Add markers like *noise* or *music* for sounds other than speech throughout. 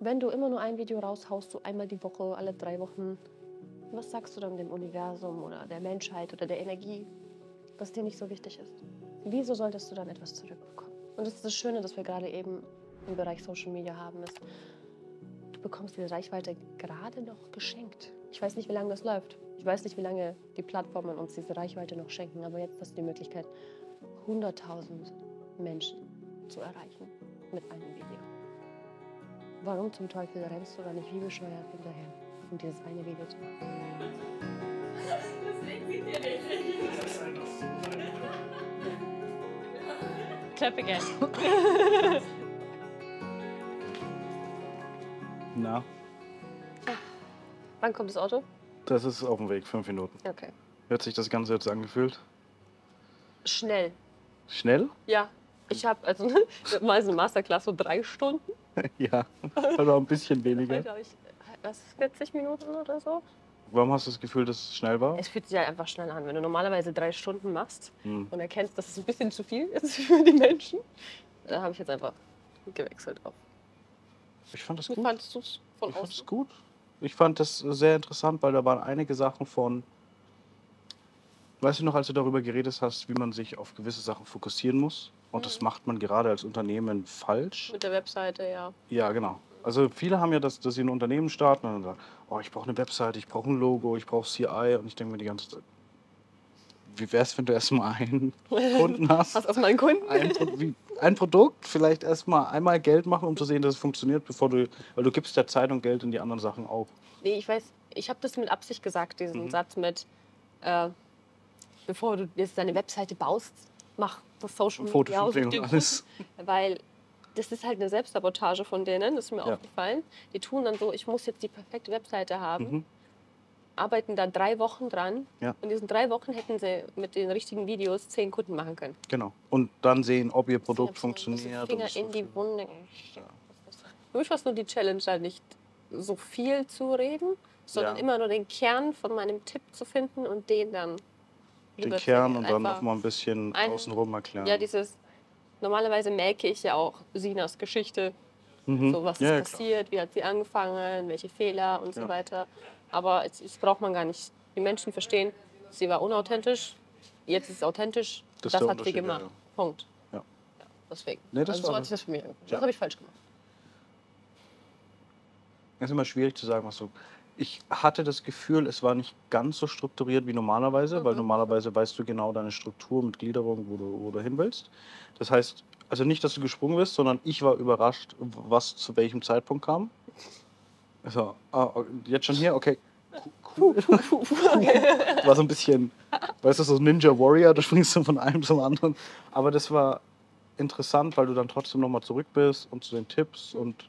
Wenn du immer nur ein Video raushaust, so einmal die Woche, alle drei Wochen, was sagst du dann dem Universum oder der Menschheit oder der Energie, was dir nicht so wichtig ist? Wieso solltest du dann etwas zurückbekommen? Und das ist das Schöne, dass wir gerade eben im Bereich Social Media haben, ist, du bekommst diese Reichweite gerade noch geschenkt. Ich weiß nicht, wie lange das läuft. Ich weiß nicht, wie lange die Plattformen uns diese Reichweite noch schenken, aber jetzt hast du die Möglichkeit, 100.000 Menschen zu erreichen mit einem Video. Warum zum Teufel rennst du da nicht wie bescheuert hinterher, um dieses eine Video zu machen? Clap again. *laughs* Na, Wann kommt das Auto? das ist auf dem Weg, fünf Minuten. Okay. Wie hat sich das Ganze jetzt angefühlt? Schnell. Schnell? Ja. Ich habe also *laughs* mal so eine Masterclass so drei Stunden. *laughs* ja, also ein bisschen weniger. Habe ich was 40 Minuten oder so. Warum hast du das Gefühl, dass es schnell war? Es fühlt sich halt einfach schnell an, wenn du normalerweise drei Stunden machst Hm. und erkennst, dass es ein bisschen zu viel ist *laughs* für die Menschen. Da habe ich jetzt einfach gewechselt auf. Ich fand das Wie gut. fandest du es von Ich fand es gut. Ich fand das sehr interessant, weil da waren einige Sachen von. Weißt du noch, als du darüber geredet hast, wie man sich auf gewisse Sachen fokussieren muss? Und das Mhm. macht man gerade als Unternehmen falsch. Mit der Webseite, ja. Ja, genau. Also viele haben ja das, dass sie ein Unternehmen starten und dann sagen, oh, ich brauche eine Webseite, ich brauche ein Logo, ich brauche CI und ich denke mir die ganze Zeit, wie wär's, wenn du erstmal einen *laughs* Kunden hast? Hast erstmal einen Kunden? ein, wie, ein Produkt, vielleicht erstmal einmal Geld machen, um zu sehen, dass es funktioniert, bevor du, weil du gibst ja Zeit und Geld in die anderen Sachen auch. Nee, ich weiß, ich habe das mit Absicht gesagt, diesen Mhm. Satz mit, äh, bevor du jetzt deine Webseite baust, mach das Social Media *laughs* aus und alles. Weil das ist halt eine Selbstsabotage von denen, das ist mir Ja. aufgefallen. Die tun dann so, ich muss jetzt die perfekte Webseite haben, Mhm. arbeiten da drei Wochen dran. Ja. In diesen drei Wochen hätten sie mit den richtigen Videos zehn Kunden machen können. Genau. Und dann sehen, ob ihr Produkt bisschen funktioniert. Finger und in die. Wunde. Für mich war es nur die Challenge, halt nicht so viel zu reden, sondern Ja. immer nur den Kern von meinem Tipp zu finden und den dann Den. Kern und dann Einfach- noch mal ein bisschen ein- außenrum erklären. Ja, dieses. Normalerweise merke ich ja auch Sinas Geschichte, mhm. so was ja, ist klar. passiert, wie hat sie angefangen, welche Fehler und so Ja. weiter. Aber es, das braucht man gar nicht. Die Menschen verstehen, sie war unauthentisch, jetzt ist es authentisch, Das das, hat sie gemacht. ja. Punkt. Ja. Deswegen. Nee, das also so war- hat sich das für mich. Ja. Das habe ich falsch gemacht. Es ist immer schwierig zu sagen, was so. Ich hatte das Gefühl, es war nicht ganz so strukturiert wie normalerweise, weil Mhm. normalerweise weißt du genau deine Struktur mit Gliederung, wo du, wo du hin willst. Das heißt, also nicht, dass du gesprungen bist, sondern ich war überrascht, was zu welchem Zeitpunkt kam. Also, ah, oh, jetzt schon hier, okay. Cool. *laughs* War so ein bisschen, weißt du, so Ninja Warrior, da springst du von einem zum anderen. Aber das war interessant, weil du dann trotzdem nochmal zurück bist und zu den Tipps und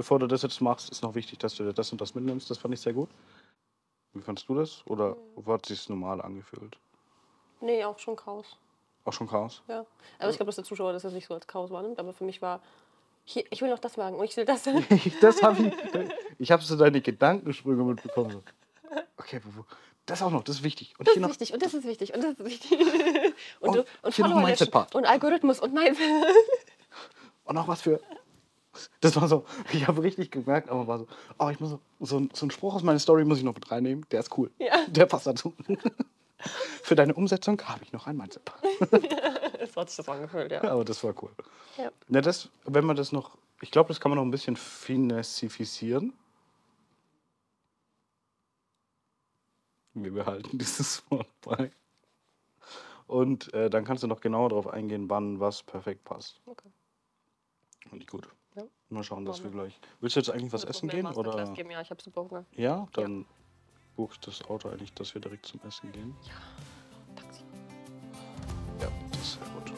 bevor du das jetzt machst, ist noch wichtig, dass du dir das und das mitnimmst. Das fand ich sehr gut. Wie fandest du das? Oder wo hat sich normal angefühlt? Nee, auch schon Chaos. Auch schon Chaos? Ja. Aber ich glaube, dass der Zuschauer das jetzt nicht so als Chaos wahrnimmt. Aber für mich war, hier, ich will noch das sagen und ich will das. *laughs* das habe ich. Ich habe so deine Gedankensprünge mitbekommen. Okay, das auch noch, das ist wichtig. Und Das ist wichtig und das ist wichtig und das ist wichtig. Und, Und du, und und Algorithmus und mein. Und noch was für. Das war so, ich habe richtig gemerkt, aber war so, oh, ich muss so, so, ein- so einen Spruch aus meiner Story muss ich noch mit reinnehmen. Der ist cool. Ja. Der passt dazu. *laughs* Für deine Umsetzung habe ich noch ein Mindset. so *laughs* hat sich das angefühlt, ja. Aber das war cool. Ja. Ja, das, wenn man das noch, ich glaube, das kann man noch ein bisschen finessifizieren. Wir behalten *laughs* dieses Wort bei. Und äh, dann kannst du noch genauer darauf eingehen, wann was perfekt passt. Okay. Finde ich gut. Ja. Mal schauen, dass wir gleich. Willst du jetzt eigentlich was essen gehen? Oder? Geben. Ja, ich habe super Hunger. Ja, dann buche ich das Auto eigentlich, dass wir direkt zum Essen gehen. Taxi. Ja, das ist sehr gut.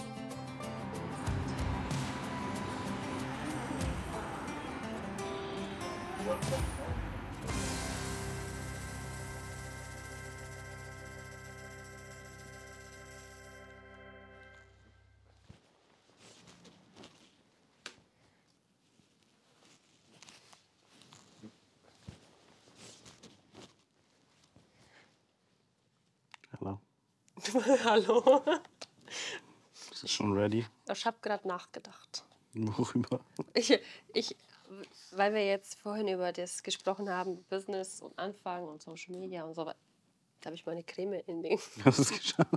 *laughs* Hallo. Ist es schon ready? Ich habe gerade nachgedacht. Worüber? Ich, ich, weil wir jetzt vorhin über das gesprochen haben, Business und Anfangen und Social Media und so weiter, da habe ich meine Creme in den. *laughs* Hast du es geschafft?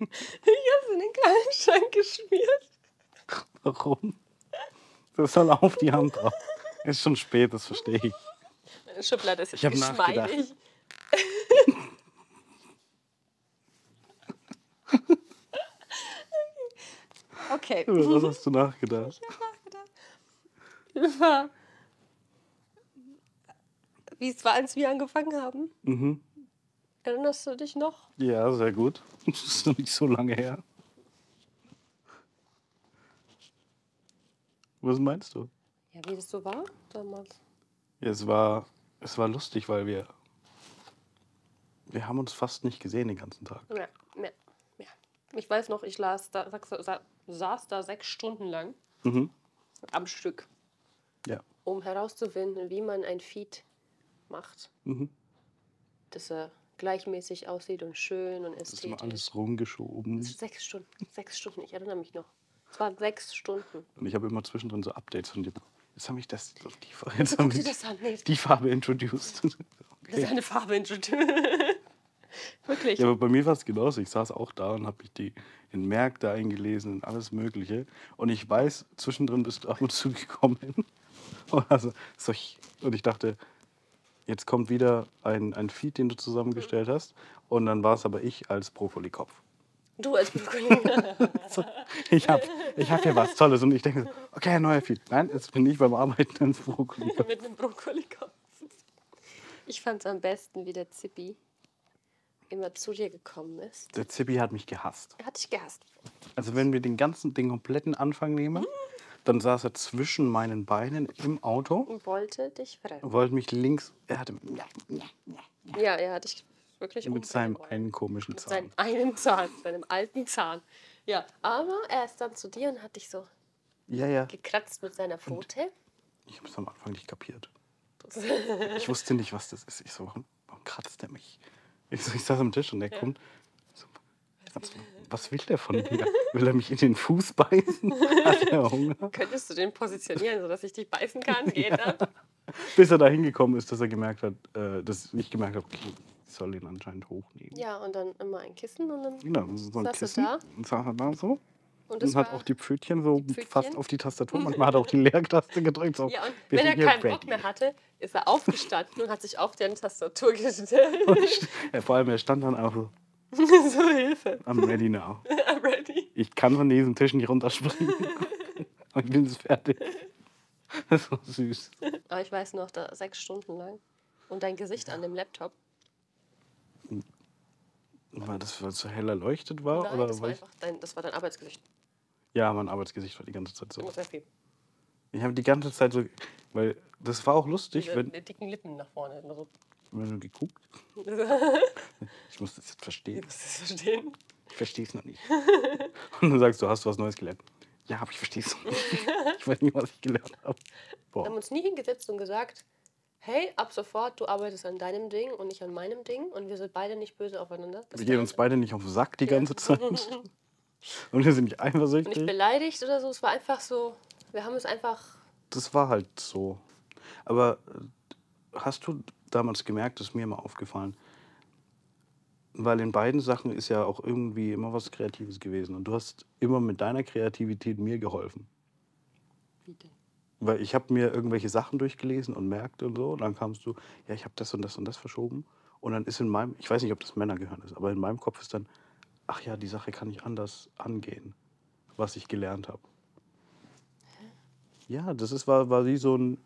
Ich habe in den Kleiderschrank geschmiert. Warum? Das soll auf die Hand drauf. Ist schon spät, das verstehe ich. Meine Schublade ist jetzt Ich geschmeidig. Okay. Über was hast du *laughs* nachgedacht? Über wie es war, als wir angefangen haben. Mhm. Erinnerst du dich noch? Ja, sehr gut. *laughs* Das ist noch nicht so lange her. Was meinst du? Ja, wie das so war damals. Ja, es war, es war lustig, weil wir, wir haben uns fast nicht gesehen den ganzen Tag. Ja, ja, ja. Ich weiß noch, ich las da, saß, sa- saß da sechs Stunden lang Mhm. am Stück, Ja. um herauszufinden, wie man ein Feed macht, Mhm. dass er gleichmäßig aussieht und schön und Das ist ästhetisch. immer alles rumgeschoben. Sechs Stunden, sechs Stunden, ich erinnere mich noch. Es waren sechs Stunden. Und ich habe immer zwischendrin so Updates von dir. Jetzt habe ich das, die, jetzt haben wir das an. Nee, die Farbe introduced. das ist Okay. eine Farbe introduziert. *laughs* Wirklich. Ja, aber bei mir war es genauso. Ich saß auch da und habe mich die in Märkte eingelesen und alles Mögliche. Und ich weiß, zwischendrin bist du ab und zu gekommen. *laughs* Und, also, so ich, und ich dachte, jetzt kommt wieder ein, ein Feed, den du zusammengestellt hast. Und dann war es aber ich als Brokkolikopf. Du als Brokkoli. *laughs* So, ich habe ich hab hier was Tolles. Und ich denke, so, okay, ein neuer Feed. Nein, jetzt bin ich beim Arbeiten als Brokkolikopf. *laughs* mit einem Brokkolikopf. Ich fand es am besten, wie der Zippi immer zu dir gekommen ist. Der Zippi hat mich gehasst. Er hat dich gehasst. Also wenn wir den ganzen, den kompletten Anfang nehmen, dann saß er zwischen meinen Beinen im Auto Und wollte dich fressen. und wollte mich links, er hatte Ja, er hat dich wirklich mit seinem wollen. einen komischen Mit seinem Zahn. einen Zahn, seinem alten Zahn. Ja, aber er ist dann zu dir und hat dich so Ja, ja. gekratzt mit seiner Pfote. Ich habe es am Anfang nicht kapiert. Ich wusste nicht, was das ist. Ich so, warum, warum kratzt er mich? Ich, so, ich saß am Tisch und er kommt. So, was, was will der von mir? Will er mich in den Fuß beißen? *laughs* Hat er Hunger? Könntest du den positionieren, sodass ich dich beißen kann? Geht das? *laughs* Bis er da hingekommen ist, dass er gemerkt hat, äh, dass ich gemerkt habe, okay, ich soll ihn anscheinend hochnehmen. Ja, und dann immer ein Kissen und dann. Genau, so ein Saß er Kissen. da? Und saß er da so. Und, Und hat auch die Pfötchen so die Pfötchen? fast auf die Tastatur. *laughs* Manchmal hat er auch die Leertaste gedrückt. So, ja, wenn er keinen Bock mehr hatte, ist er aufgestanden und hat sich auf die Tastatur *laughs* gestellt. *laughs* Ja, vor allem, er stand dann auch so, so Hilfe. I'm ready now. I'm ready. Ich kann von diesem Tisch nicht runterspringen. Und ich bin jetzt fertig. Das war süß. Aber ich weiß noch, da sechs Stunden lang. Und dein Gesicht an dem Laptop. War das, weil es so hell erleuchtet war? Nein, oder das, war einfach dein, das war dein Arbeitsgesicht. Ja, mein Arbeitsgesicht war die ganze Zeit so. Sehr viel. Ich habe die ganze Zeit so, weil das war auch lustig, Diese wenn, dicken Lippen nach vorne. Immer so. wenn du geguckt. *laughs* Ich muss das jetzt verstehen. Du musst es verstehen. Ich verstehe es noch nicht. *laughs* Und dann sagst du, hast du was Neues gelernt? Ja, aber ich verstehe es noch nicht. *laughs* Ich weiß nicht, was ich gelernt habe. Wir haben Boah. uns nie hingesetzt und gesagt, hey, ab sofort, du arbeitest an deinem Ding und ich an meinem Ding und wir sind beide nicht böse aufeinander. Das Wir gehen uns beide nicht auf den Sack die Ja. ganze Zeit. *laughs* Und wir sind nicht Und nicht eifersüchtig. beleidigt oder so. Es war einfach so, wir haben es einfach. Das war halt so. Aber äh, hast du damals gemerkt, das ist mir immer aufgefallen, weil in beiden Sachen ist ja auch irgendwie immer was Kreatives gewesen. Und du hast immer mit deiner Kreativität mir geholfen. Wie denn? Weil ich habe mir irgendwelche Sachen durchgelesen und Märkte und so. Und dann kamst du, ja, ich habe das und das und das verschoben. Und dann ist in meinem, ich weiß nicht, ob das Männergehirn ist, aber in meinem Kopf ist dann, ach ja, die Sache kann ich anders angehen, was ich gelernt habe. Ja, das ist, war, war wie so ein,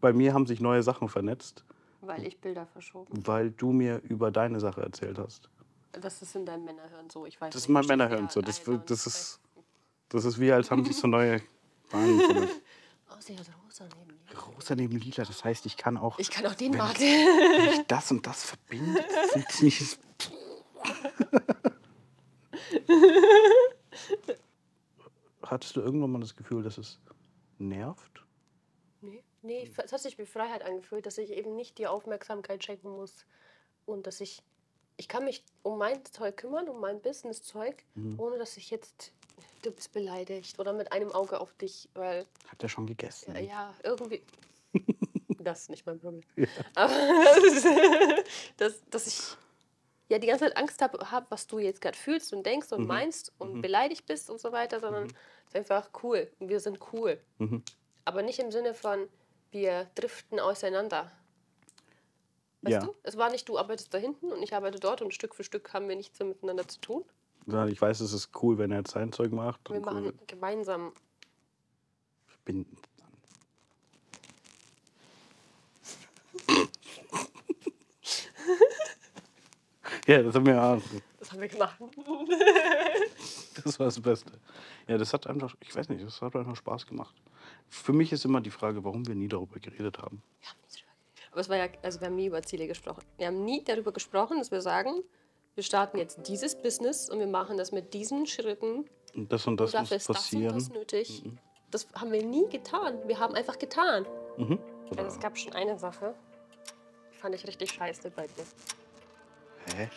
bei mir haben sich neue Sachen vernetzt, Weil ich Bilder verschoben. weil du mir über deine Sache erzählt hast. Das ist in deinem Männerhirn so. Ich weiß Das ist mein Männerhirn so. Das, das, ist, das ist wie, als haben sich so neue Bahnen. Oh, sie hat rosa neben mir. Rosa neben lila, das heißt, ich kann auch Ich kann auch den Markt. wenn ich *laughs* das und das verbinde, funktioniert es. *laughs* *laughs* Hattest du irgendwann mal das Gefühl, dass es nervt? Nee, nee, es hat sich wie Freiheit angefühlt, dass ich eben nicht die Aufmerksamkeit schenken muss und dass ich, ich kann mich um mein Zeug kümmern, um mein Business-Zeug, Mhm. ohne dass ich jetzt du bist beleidigt oder mit einem Auge auf dich, weil Hat er schon gegessen? ja, ja irgendwie. *laughs* das ist nicht mein Problem. Ja. Aber *laughs* das dass ich ja die ganze Zeit Angst habe, hab, was du jetzt gerade fühlst und denkst und Mhm. meinst und Mhm. beleidigt bist und so weiter, sondern es ist einfach cool. Wir sind cool. Mhm. Aber nicht im Sinne von, wir driften auseinander. Weißt Ja. du? Es war nicht, du arbeitest da hinten und ich arbeite dort und Stück für Stück haben wir nichts mehr miteinander zu tun. Ja, Ich weiß, es ist cool, wenn er jetzt sein Zeug macht. Wir und cool, machen gemeinsam. verbinden. Ja, das haben wir ja. Das haben wir gemacht. *laughs* Das war das Beste. Ja, das hat einfach, ich weiß nicht, das hat einfach Spaß gemacht. Für mich ist immer die Frage, warum wir nie darüber geredet haben. Wir haben nie drüber geredet. Aber es war ja, also wir haben nie über Ziele gesprochen. Wir haben nie darüber gesprochen, dass wir sagen, wir starten jetzt dieses Business und wir machen das mit diesen Schritten. Und das und Und das dafür muss ist das und passieren. das nötig. Das haben wir nie getan. Wir haben einfach getan. Mhm. Also es gab schon eine Sache, die fand ich richtig scheiße bei dir. 哎。